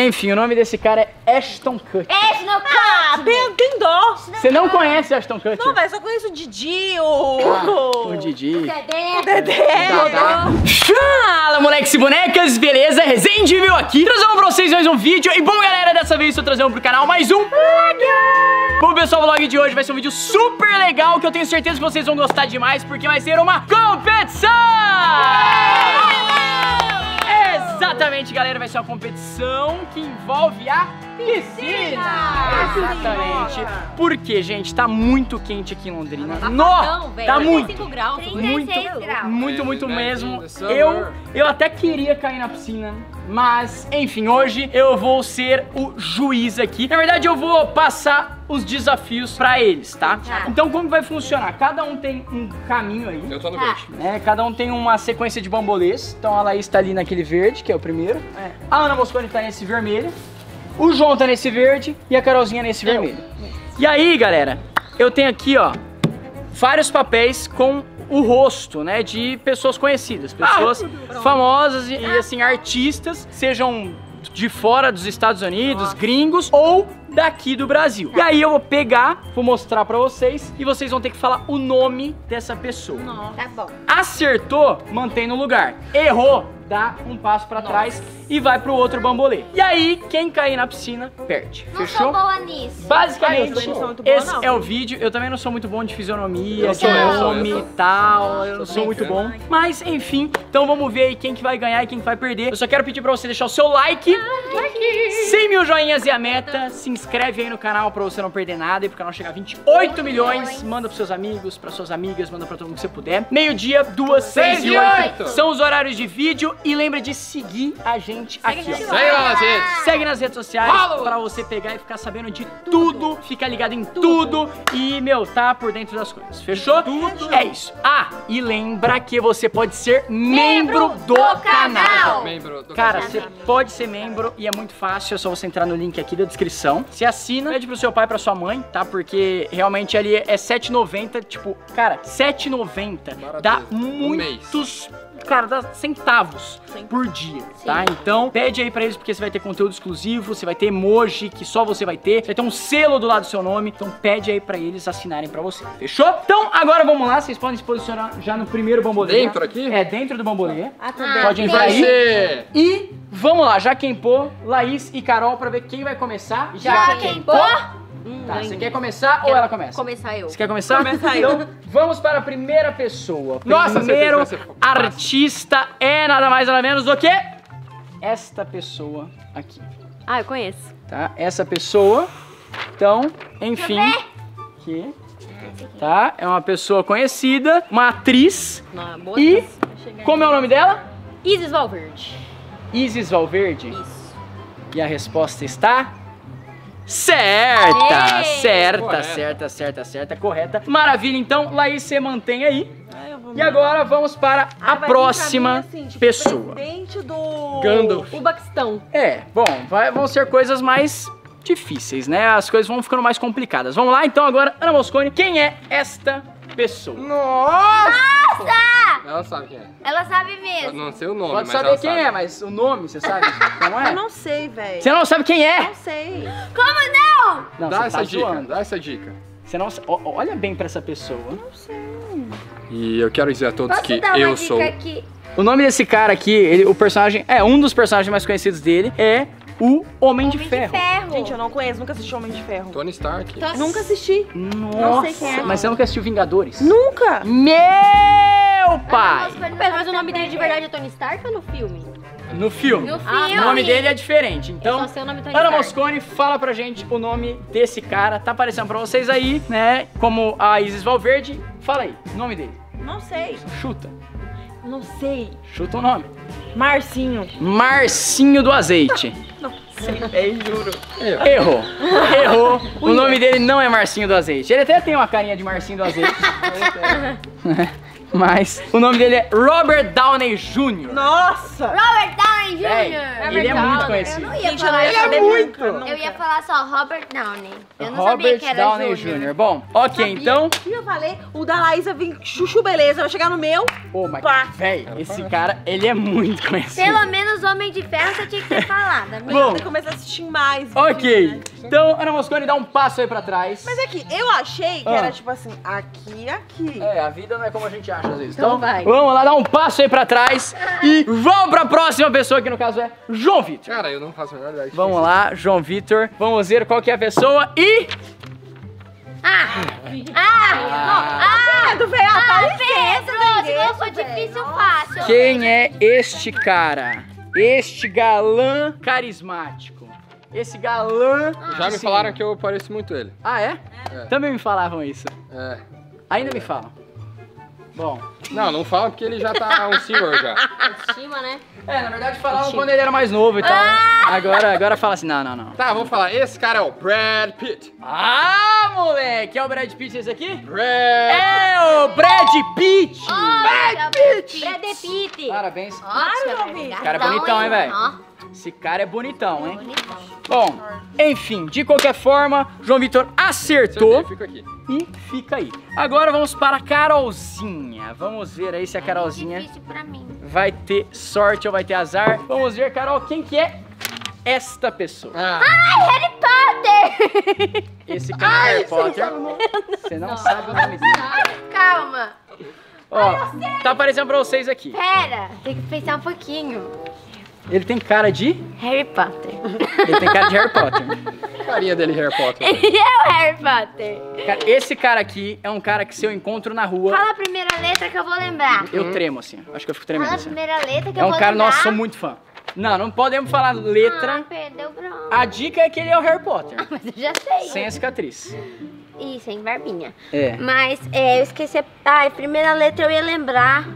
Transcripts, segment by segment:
Enfim, o nome desse cara é Ashton Kutcher. Não Ah, cante. tem, tem dó. Você não conhece Ashton Kutcher? Não, velho, só conheço o Didi, o... O Didi. Dedé. Dedé. Fala, moleques e bonecas, beleza? Resende viu aqui, trazendo pra vocês mais um vídeo E bom, galera, dessa vez estou trazendo pro canal mais um Bom, pessoal, o vlog de hoje vai ser um vídeo super legal Que eu tenho certeza que vocês vão gostar demais Porque vai ser uma competição! Exatamente, galera, vai ser uma competição que envolve a piscina! Exatamente. Por quê, gente? Tá muito quente aqui em Londrina. No, tá muito. graus. Muito, 36 graus. muito, muito Back mesmo. Eu, eu até queria cair na piscina, mas enfim, hoje eu vou ser o juiz aqui. Na verdade, eu vou passar os desafios pra eles, tá? Tá. Então, como vai funcionar? Cada um tem um caminho aí. Eu tô no Tá. verde. né? Cada um tem uma sequência de bambolês. Então a Laís tá ali naquele verde, que é o primeiro. A Ana Moscone tá nesse vermelho. O João tá nesse verde e a Carolzinha nesse vermelho. E aí, galera, eu tenho aqui, ó, vários papéis com o rosto, né, de pessoas conhecidas, pessoas famosas e, e, assim artistas, sejam de fora dos Estados Unidos, gringos ou daqui do Brasil. E aí eu vou pegar, vou mostrar pra vocês e vocês vão ter que falar o nome dessa pessoa. Tá bom. Acertou, mantém no lugar. Errou, dá um passo pra trás e vai pro outro bambolê. E aí, quem cair na piscina, perde. Não Fechou? sou boa nisso. Basicamente, Ah, boa, esse não. é o vídeo. Eu também não sou muito bom de fisionomia, nome eu e tal. Eu não sou muito bom. Mas, enfim, então vamos ver aí quem que vai ganhar e quem que vai perder. Eu só quero pedir pra você deixar o seu like. 100 mil joinhas e a meta. Se inscreve aí no canal pra você não perder nada e pro canal chegar a 28 milhões. Manda pros seus amigos, pras suas amigas, manda pra todo mundo que você puder. Meio-dia, duas, seis e oito. São os horários de vídeo. E lembra de seguir a gente aqui, ó. Segue lá, gente. Segue nas redes sociais Follow. pra você pegar e ficar sabendo de tudo, ficar ligado em tudo e, meu, tá por dentro das coisas. Fechou? Tudo. É isso. Ah, e lembra que você pode ser membro, do, do canal. canal. Membro do Cara, canal. você pode ser membro e é muito fácil, é só você entrar no link aqui da descrição. Você assina, pede pro seu pai, pra sua mãe, tá? Porque realmente ali é 7,90, tipo, cara, 7,90 dá Barato. Muitos, cara, dá centavos por dia, tá? Então, pede aí pra eles porque você vai ter conteúdo exclusivo, você vai ter emoji que só você vai ter, você vai ter um selo do lado do seu nome, então pede aí pra eles assinarem pra você, fechou? Então, agora vamos lá, vocês podem se posicionar já no primeiro bambolê. Dentro aqui? É, dentro do bambolê. Ah, tudo Ah, bem. Pode entrar aí. ser. E vamos lá, já quem pôr, Laís e Carol pra ver quem vai começar. Já pôr? Tá, você quer começar ou ela começa? Começar eu. Você quer começar? Começa eu. Então, vamos para a primeira pessoa. Nossa, Primeiro artista é nada mais nada menos do que esta pessoa aqui, Ah, eu conheço. tá? Essa pessoa. Então, enfim, que tá? É uma pessoa conhecida, uma atriz. Na boa E como é o nome dela? Isis Valverde. Isis Valverde. Isso. E a resposta está certa, Ei! certa, Correta. certa, certa, certa, correta. Maravilha, então, Laís, você mantém aí. Ah, E agora vamos para Ah, a próxima mim, assim, tipo, pessoa. Presidente do... Gandalf. O Baxtão. É, bom, vai- vão ser coisas mais difíceis, né? As coisas vão ficando mais complicadas. Vamos lá, então, agora, Ana Moscone, quem é esta pessoa? Nossa! Ela sabe quem é. Ela sabe Eu mesmo. não sei o nome, Pode mas saber ela quem sabe. é, mas o nome, você sabe? Como é? Eu não sei, velho. Você não sabe quem é? Não sei. Como não? Não, Dá você essa tá dica, zoando. dá essa dica. Você não, olha bem pra essa pessoa. E eu quero dizer a todos Posso que dar uma eu dica sou. aqui? O nome desse cara aqui, ele- o personagem, é um dos personagens mais conhecidos dele, é o Homem, de, Homem Ferro. de ferro. Gente, eu não conheço, nunca assisti Homem de Ferro. Tony Stark. Então, Nunca assisti. Nossa, sei quem é. mas você nunca assistiu Vingadores? Nunca. Meu pai! Pera, mas o nome dele de verdade é Tony Stark ou no filme? No filme. No Ah, filme. O nome dele é diferente, Eu então... só sei o nome Tony Ana. Moscone, fala pra gente o nome desse cara. Tá aparecendo pra vocês aí, né? Como a Isis Valverde. Fala aí, o nome dele. Não sei. Chuta. Não sei. Chuta o nome. Marcinho. Marcinho do Azeite. Não sei, velho, juro. Errou. Errou. O nome dele não é Marcinho do Azeite. Ele até tem uma carinha de Marcinho do Azeite. Mas o nome dele é Robert Downey Jr. Nossa. Robert Downey Downey Jr. ele é muito Eu conhecido. não ia Gente, eu não falar ia isso. saber muito. nunca, nunca. Eu ia falar só Robert Downey. Eu não Robert sabia que era Downey Jr. Jr. Bom, ok, então. Que eu falei? O da Laísa vem chuchu beleza, vai chegar no meu. Ô, mas, véi, esse cara, ele é muito conhecido. Pelo menos Homem de Ferro você tinha que ter falado, amigo. Bom, Tem que começar a assistir mais. ok. né? Então, Ana Moscone dá um passo aí pra trás. Mas é que eu achei que Ah. era tipo assim, aqui e aqui. É, a vida não é como a gente acha às vezes. Então Então, vai. vamos lá dar um passo aí pra trás e vamos pra próxima pessoa, que no caso é João Vitor. Cara, eu não faço a menor ideia. Vamos lá, João Vitor. Vamos ver qual que é a pessoa e... Ah! Ah! Ah! Pedro veio Ah. Pedro! Se não for difícil, fácil. Quem é este cara? Este galã carismático. Esse galã... Já me Sim. falaram que eu pareço muito ele. Ah, é? É. Também me falavam isso. É. Ainda me falam. Bom... Não, não fala porque ele já tá um senhor já. Autoestima, né? É, na verdade falavam quando ele era mais novo e tal, né? Agora, agora fala assim, não, não, não. Tá, vamos falar. Esse cara é o Brad Pitt. Ah, moleque! É o Brad Pitt esse aqui? Brad. É o Brad Pitt! Brad Pitt! Brad Pitt. Parabéns. Nossa, Cara é bonitão, hein, velho? Esse cara é bonitão, hein? bonitão. Bom, enfim, de qualquer forma, João Vitor acertou e fica aí. Agora vamos para a Carolzinha. Vamos ver aí se a Carolzinha pra mim. vai ter sorte ou vai ter azar. Vamos ver, Carol, quem que é esta pessoa. Ah, Harry Potter! Esse cara é Harry Potter. Você não sabe o nome dele. Calma. Ó, tá aparecendo pra vocês aqui. Pera, tem que pensar um pouquinho. Ele tem cara de... Harry Potter. Ele tem cara de Harry Potter. carinha dele, Harry Potter. Ele é o Harry Potter. Cara, esse cara aqui é um cara que se eu encontro na rua, Fala a primeira letra que eu vou lembrar. eu tremo assim. Acho que eu fico tremendo Fala a assim. primeira letra que É eu um vou cara, lembrar. nossa, sou muito fã. Não, não podemos falar Ah, letra. perdeu pronto. A dica é que ele é o Harry Potter. Mas eu já sei. Sem a cicatriz. Ih, sem barbinha. É. Mas, é, eu esqueci. a- Ai, primeira letra eu ia lembrar.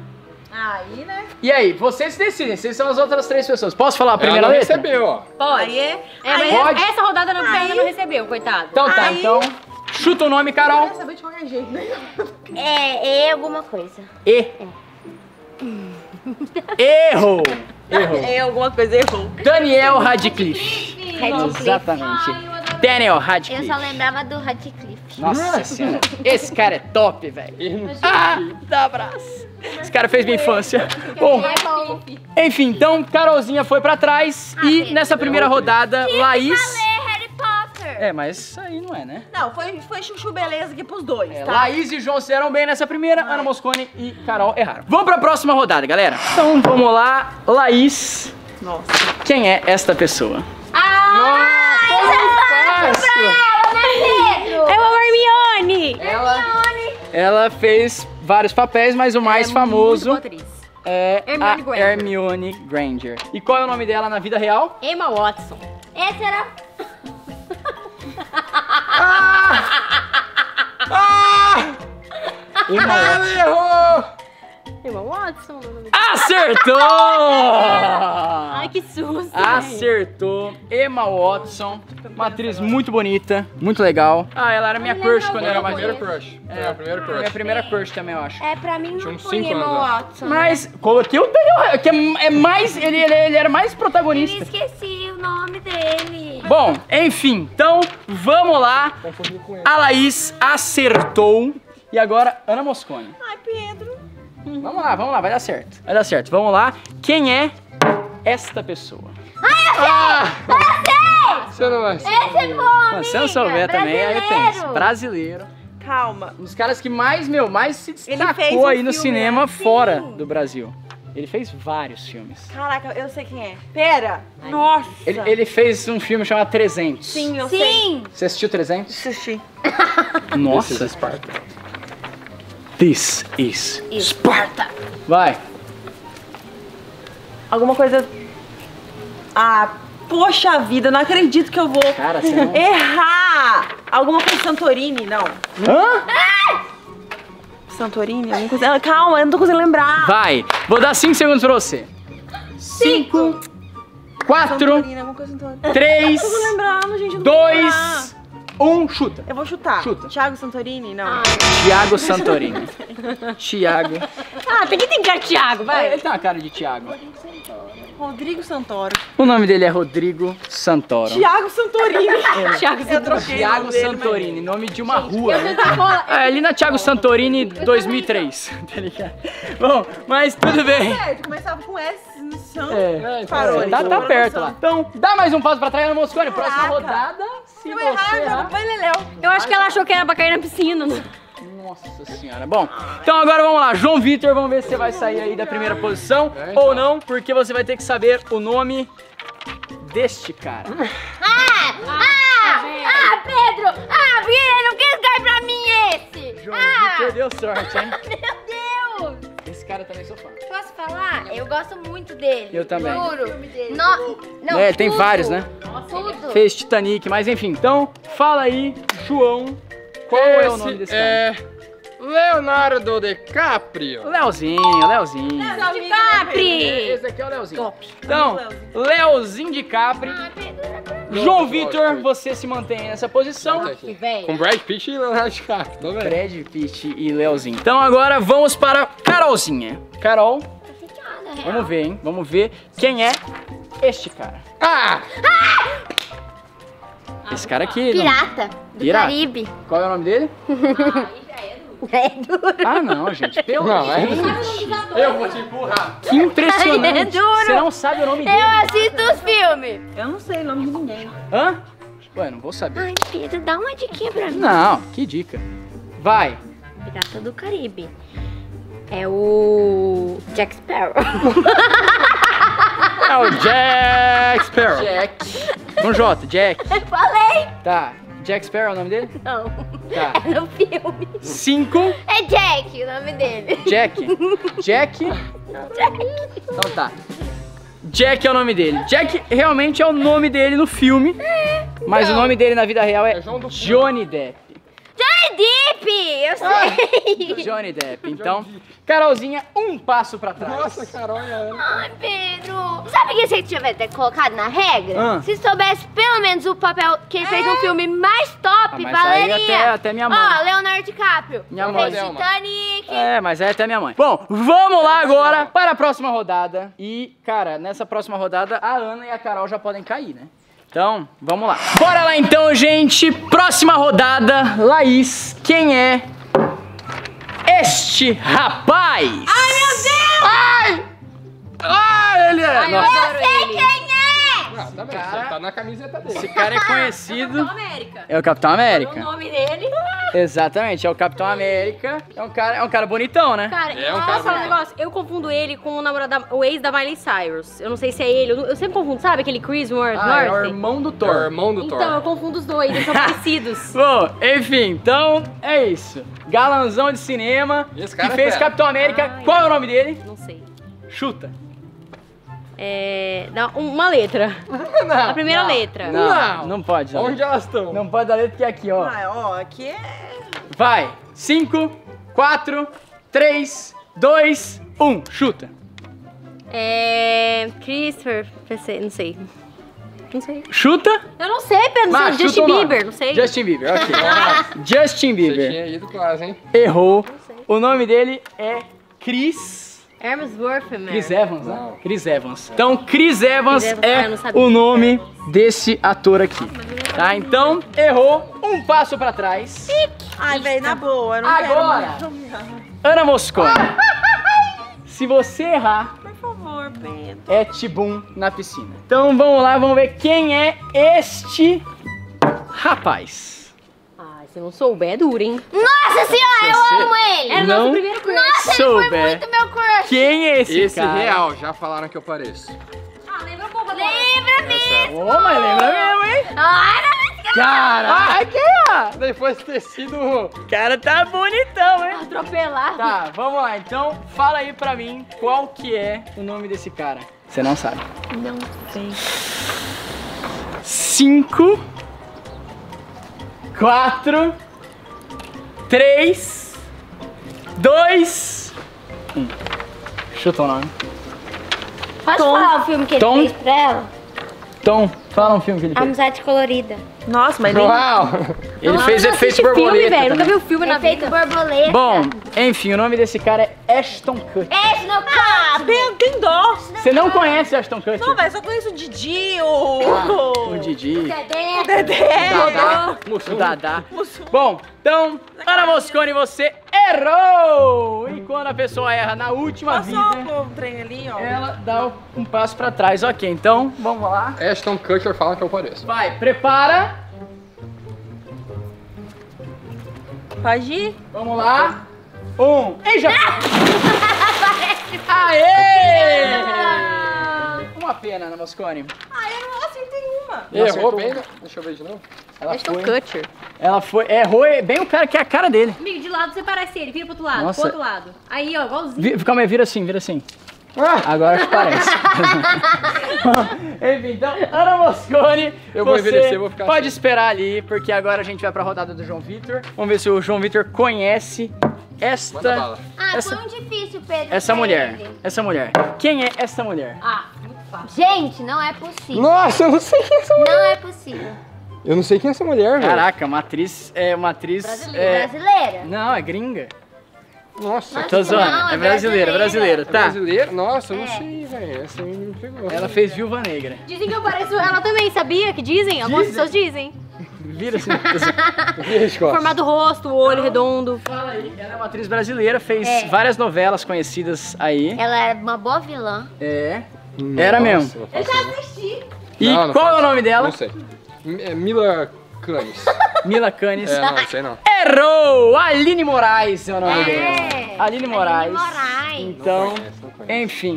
Aí, né? E aí, vocês decidem, vocês são as outras três pessoas. Posso falar a primeira Ela não letra? recebeu, ó. Pode. Aí é. É, mas Pode? essa rodada não, ainda não recebeu, coitado. Então tá, Aí- então. Chuta o nome, Carol. Quer saber de qualquer jeito, né? É, é alguma coisa. E. Errou! Errou. É alguma coisa errou. Daniel Radcliffe. Radcliffe. Exatamente. Daniel Eu Radcliffe. só lembrava do Radcliffe. Nossa senhora, esse cara é top, velho. Ah, dá abraço. Esse cara fez minha infância. Bom, É bom. enfim, então Carolzinha foi pra trás e sim. nessa primeira rodada, Laís. É. É, mas isso aí não é, né? Não, foi, foi chuchu beleza aqui pros dois, É, tá? Laís e João se deram bem nessa primeira, Ana Moscone e Carol erraram. Vamos pra próxima rodada, galera. Então vamos lá, Laís. Nossa. Quem é esta pessoa? Ah, é pra ela, né? É o Hermione. Ela, ela fez vários papéis, mas o mais famoso Muito boa atriz. é Hermione a Granger. Hermione Granger. E qual é o nome dela na vida real? Emma Watson. Esse era... Emma Watson. Ela errou! Emma Watson. dela. Acertou! Ai, que susto. Acertou. Emma Watson, uma atriz muito bonita, muito legal. Ah, ela era minha crush quando eu era mais Primeiro velho. crush. É, o primeiro Minha crush. primeira crush também, eu acho. É, pra mim Tinha não uns foi cinco Emma anos. Watson. Mas coloquei o Daniel, que é, é mais. Ele, ele, ele era mais Eu protagonista. esqueci o nome dele. Bom, enfim, então vamos lá. Confundi com ele. A Laís acertou. E agora, Ana Moscone. Ai, Pedro. Vamos lá, vamos lá, vai dar certo. Vai dar certo. Vamos lá. Quem é esta pessoa? Você não vai Esse é bom, Mas se eu não souber também, aí tem. Brasileiro. Calma. Um dos caras que mais, meu, mais se Ele destacou um aí no filme, cinema né? fora do Brasil. Ele fez vários filmes. Caraca, eu sei quem é. Pera. Nossa. Ele, ele fez um filme chamado 300. Sim, eu sei. Sim. Você assistiu 300? Assisti. Nossa. Sparta. This is Sparta. Vai. Alguma coisa... Ah, poxa vida, não acredito que eu vou Cara, você não... errar. Alguma coisa Santorini, não. Hã? Santorini, alguma coisa... Ah, Calma, eu não tô conseguindo lembrar. Vai. Vou dar 5 segundos pra você. 5, 4, Santorini, alguma coisa Santorini. 3, Tô lembrando, gente. eu não tô 2, lembrando. Um, chuta. Eu vou chutar. Chuta. Thiago Santorini? Não. Ah. Tiago Santorini. Tiago. Ah, tem que tentar Thiago, vai. Ele tem uma cara de Tiago. Rodrigo Santoro. O nome dele é Rodrigo Santoro. Thiago Santorini. Thiago Eu troquei o Tiago nome dele, Santorini, nome de uma rua. Eu né? tento cola. É, ali na Thiago Santorini 2003, tá ligado? Bom, mas tudo bem. Certo, começava com S no chão. É, Parou. tá, tá perto lá. Então, dá mais um passo pra trás no Moscone. Próxima rodada, se eu errar, errar... Leléu. Eu acho que ela achou que era pra cair na piscina. Nossa senhora. Bom, então agora vamos lá. João Vitor, vamos ver se você vai sair aí da primeira posição É, então. ou não, porque você vai ter que saber o nome deste cara. Ah! Ah! Ah, Pedro! Ah, Vira, não quis cair pra mim esse! João Ah! Vitor deu sorte, hein? Meu Deus! Esse cara também sou fã. Falar? Eu gosto muito dele. Eu também. Juro. No, não, É, tem vários, né? Tudo. Fez Titanic, mas enfim. Então, fala aí, João, qual é o nome desse cara? é Leonardo DiCaprio. Leozinho, Leozinho. Capri! Esse aqui é o Leozinho. Então, Leozinho de Capri. João Vitor, você se mantém nessa posição. Com Brad Pitt e Leonardo DiCaprio. Brad Pitt e Leozinho. Então agora vamos para Carolzinha. Carol, vamos ver, hein? Vamos ver quem é este cara. Ah! Esse cara aqui. não- Pirata do Pirata. Caribe. Qual é o nome dele? É duro. Ah, não, gente. Pelo Não, é. Gente, Eu vou te empurrar. Que impressionante. É duro. Você não sabe o nome Eu dele. assisto os filmes. Eu não sei o nome de ninguém. Hã? Ué, não vou saber. Ai, Pedro, dá uma diquinha pra mim. Não, que dica. Vai. Pirata do Caribe. É o Jack Sparrow. É o Jack Sparrow. Jack. Com J, Jack. Falei? Tá. Jack Sparrow é o nome dele? Não. Tá. É no filme. Cinco. É Jack o nome dele. Jack. Jack. Então tá. Jack é o nome dele. Jack realmente é o nome dele no filme. Mas o nome dele na vida real é É João do Johnny Depp. Johnny Depp! Eu sei. Johnny Depp. Então, Carolzinha, um passo pra trás. Nossa, Carol e a Ana. Ai, Pedro. Sabe o que você tiver ter colocado na regra? Ah. Se soubesse pelo menos o papel que ele fez no filme mais top, Ah, mas aí valeria. até- até minha mãe. Ó, Leonardo DiCaprio. Minha mãe. fez Titanic. É, mas é até minha mãe. Bom, vamos lá agora para a próxima rodada. E, cara, nessa próxima rodada, a Ana e a Carol já podem cair, né? Então, vamos lá. Bora lá então, gente. Próxima rodada. Laís, quem é este rapaz? Ai, meu Deus! Ai! Ah, ele é! Ai, eu ele. Quem é? Ah, tá bem. Cara- Tá na camiseta dele. esse cara é conhecido. América. É o Capitão O América. nome dele. Exatamente, é o Capitão América. É um cara, é um cara bonitão, né? Cara, É um posso cara um negócio? Eu confundo ele com o namorado, da- o ex da Miley Cyrus. Eu não sei se é ele. Eu, eu sempre confundo, sabe aquele Chris North? Ah, é o irmão do É o Thor. irmão do Então, eu Thor. confundo os dois, eles são parecidos. Bom, enfim, então é isso. Galanzão de cinema esse que cara é fez fera. Capitão América. Ai. Qual é o nome dele? Não sei. Chuta. É. Dá uma letra. A primeira letra. Não, Não. não pode. Não. Onde elas estão? não pode dar letra que é aqui, ó. Ah, ó, aqui é. Vai. 5, 4, 3, 2, 1. Chuta. É. Christopher. Não sei. Não sei. Chuta. Eu não sei, Pedro. Não Mas, Justin. Bieber, não sei. Justin Bieber, ok. Justin Você Bieber. tinha ido quase, hein? Errou. O nome dele é Chris. Hermesworth, man. Chris Evans, né? Não. Chris Evans. Então, Chris Evans Chris Evans, ah, é sabia. o nome desse ator aqui. Tá? Então, errou. Um passo pra trás. Ai, velho, na boa, eu não Agora. quero mais. Ana Moscone. Se você errar, Por favor, Pedro. é Tibum na piscina. Então vamos lá, vamos ver quem é este rapaz. Ah, se não souber, é duro, hein? Nossa senhora, eu você amo ele. Era o não nosso primeiro crush. Nossa, ele foi souber muito meu crush. quem é esse, Esse cara. real, já falaram que eu pareço. Ah, lembra um pouco agora. Lembra mesmo. Ô, mas lembra mesmo, hein? Ai, não me Caraca! Depois de ter sido. O cara tá bonitão, hein? Atropelar. Tá, vamos lá. Então, fala aí pra mim qual que é o nome desse cara. Você não sabe. Não sei. Cinco, quatro, três, dois, um. Chuta o nome. Posso falar o filme que ele Tom. fez pra ela? Tom. Fala um filme que ele fez. Amizade colorida. Nossa, mas. Uau! Ele Nossa, fez não efeito assiste filme, borboleta velho. Nunca também. viu filme na Efeito vida. borboleta. Bom, enfim, o nome desse cara é Ashton Kutcher. No Ah, tem, tem dó. Você não conhece Ashton Kutcher? Não, velho, só conheço o Didi, o... O Didi. Dedé. Dedé. Dadá. O Dadá. Bom, então, Ana Moscone, você errou! E quando a pessoa erra na última Passou vida, o trem ali, ó. ela dá um passo pra trás. Ok, então, vamos lá. Ashton Kutcher fala que eu pareço. Vai, prepara. Pode ir? Vamos lá. Um. E já. Aê! Uma pena, Ana Moscone. Ah, eu não acertei uma. Errou acertou. bem, né? Deixa eu ver de novo. Ela Ashton foi. Kutcher. Ela foi. Errou bem o cara que é a cara dele. Amigo, de lado você parece ele. Vira pro outro lado, Nossa. pro outro lado. Aí, ó, igualzinho. Vi, calma aí, vira assim, vira assim. Ah! Agora acho que parece. Enfim, então, Ana Moscone, Eu vou você envelhecer, vou ficar pode assim. esperar ali, porque agora a gente vai pra rodada do João Vitor. Vamos ver se o João Vitor conhece esta bala. Ah, Essa- foi um difícil, Pedro. essa pra mulher. ele. Essa mulher. Quem é essa mulher? Ah, muito fácil. Gente, não é possível. Nossa, eu não sei quem é essa mulher. Não é possível. Eu não sei quem é essa mulher, velho. Caraca, uma atriz é uma atriz é... Brasileira. Não, é gringa. Nossa. Nossa, Tô zoando. não, é é brasileira, brasileira, brasileira. tá? Brasileira? Nossa, eu não É. sei, velho. Essa aí me pegou. Ela fez Viúva Negra. Dizem que eu pareço ela também, sabia? Que dizem? Algumas Dizem? pessoas dizem. Vira assim. Vira as costas. Formato do rosto, o olho redondo. Fala aí. Ela é uma atriz brasileira, fez É. várias novelas conhecidas aí. Ela é uma boa vilã. É. Era mesmo. Nossa, não faço assisti. E Não, não qual é faço. o nome dela? Não sei. É Mila Canis. Mila Canis. É, não, sei não. Errou! Aline Moraes é o nome É. dela. Aline Moraes. Moraes. Então, Não conheço, não conheço. enfim.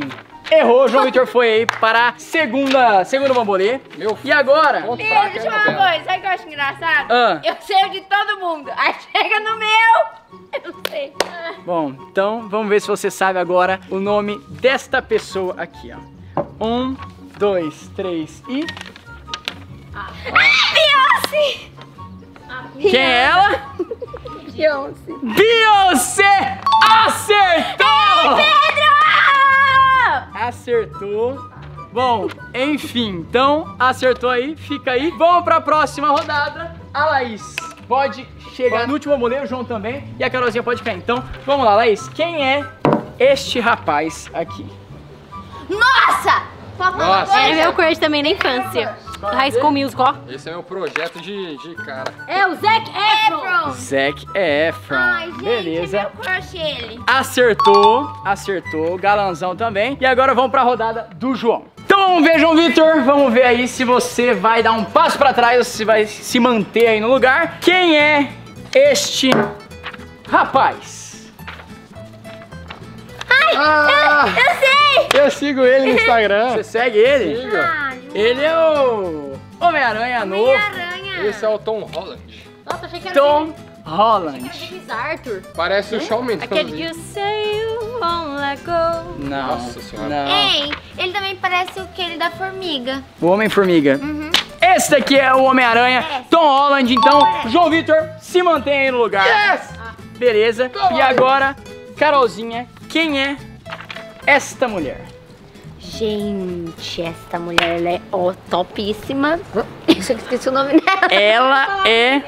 Errou, João Vitor foi aí para a segunda, segundo bambolê. Meu E agora? é deixa eu falar uma coisa. Sabe o que eu acho engraçado? Ah. Eu sei o de todo mundo. Aí chega no meu. Eu não sei. Bom, então vamos ver se você sabe agora o nome desta pessoa aqui, ó. Um, dois, três e. Beyoncé. Quem é ela? Beyoncé. Beyoncé! Acertou! Pedro! Acertou. Bom, enfim, então acertou aí, fica aí. Vamos pra próxima rodada. A Laís pode chegar no último bambolê, o João também. E a Carolzinha pode cair. Então, vamos lá, Laís. Quem é este rapaz aqui? Nossa! Papai, Nossa. É meu crush também na infância. Do High School Musical, ó. Esse é meu projeto de, de cara. É o Zac Efron. Zac Efron. Ai, gente, Beleza. meu crush ele. Acertou, acertou, galanzão também. E agora vamos pra rodada do João. Então vamos ver, João Vitor. Vamos ver aí se você vai dar um passo pra trás ou se vai se manter aí no lugar. Quem é este rapaz? Ah, Eu sei! eu sigo ele no Instagram. Você segue ele? Sigo. Ah, Ele é o Homem-Aranha novo. Homem-Aranha. Esse é o Tom Holland. Nossa, achei que era Tom dele. Holland. James Arthur. Parece o Shawn Mendes. Aquele You Say You Won't Let Go. Não, Nossa senhora. não. Ei, ele também parece aquele da formiga. O Homem-Formiga. Uhum. Esse daqui é o Homem-Aranha, É. Tom Holland. Então, É. João Vitor, se mantém aí no lugar. Yes! Beleza. E agora, Carolzinha, quem é esta mulher? Gente, esta mulher ela é ó, topíssima. Eu só que esqueci o nome dela. Ela é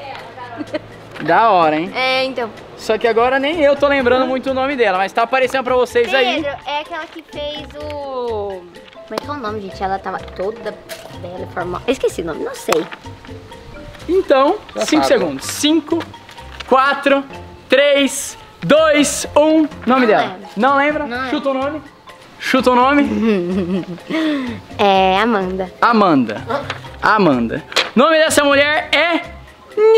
da hora, hein? É, então. Só que agora nem eu tô lembrando muito o nome dela, mas tá aparecendo pra vocês aí. Pedro é aquela que fez o. Como é que é o nome, gente? Ela tava toda bela e formal. Eu esqueci o nome, não sei. Então, Já 5 sabe. segundos. 5, 4, 3, 2, 1. Nome Não dela. lembro. Não lembra? Não lembro. Chuta o nome. Chuta o nome. É, Amanda. Amanda. Amanda. O nome dessa mulher é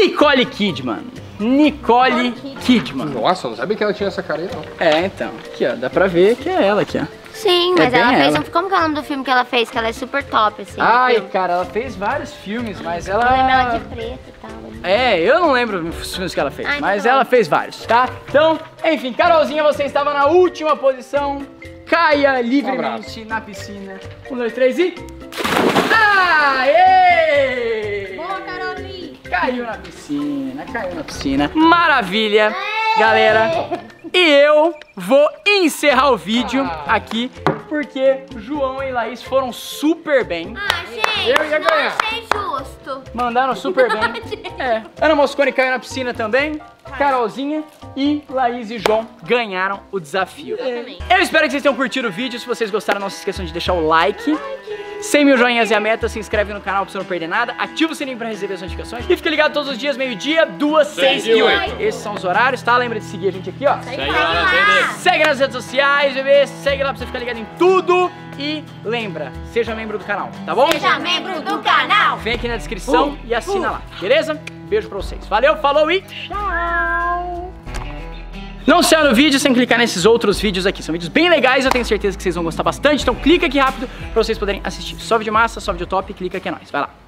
Nicole Kidman. Nicole Kidman. Nossa, eu não sabia que ela tinha essa cara aí, não. É, então. Aqui, ó. Dá pra ver que é ela aqui, ó. Sim, É mas ela fez ela. um. Como que é o nome do filme que ela fez? Que ela é super top, assim. Ai, cara, ela fez vários filmes, mas Eu lembro ela ela. de preto e tal. É, eu não lembro os filmes que ela fez, então mas tá ela fez vários, tá? Então, enfim, Carolzinha, você estava na última posição. Caia livremente na piscina. Um, dois, três e. Aê! Boa, Caroline. Caiu na piscina, caiu na piscina. Maravilha, galera. E eu vou encerrar o vídeo aqui porque João e Laís foram super bem. Ah, gente, Eu ia não ganhar. achei justo. Mandaram super bem. É. Ana Moscone caiu na piscina também. Carolzinha e Laís e João ganharam o desafio. Exatamente. Eu espero que vocês tenham curtido o vídeo. Se vocês gostaram, não se esqueçam de deixar o like. 100 mil joinhas e a meta, se inscreve no canal pra você não perder nada. Ativa o sininho pra receber as notificações. E fica ligado todos os dias, meio-dia, duas, seis e oito. Esses são os horários, tá? Lembra de seguir a gente aqui, ó. Segue lá nas redes. Segue nas redes sociais, bebê. Segue lá pra você ficar ligado em tudo. E lembra, seja membro do canal, tá bom? Seja membro do canal. Vem aqui na descrição e assina lá, beleza? Beijo pra vocês. Valeu, falou e tchau! Não saia no vídeo sem clicar nesses outros vídeos aqui. São vídeos bem legais, eu tenho certeza que vocês vão gostar bastante. Então clica aqui rápido pra vocês poderem assistir. Só vídeo massa, só vídeo top, clica aqui é nóis. Vai lá.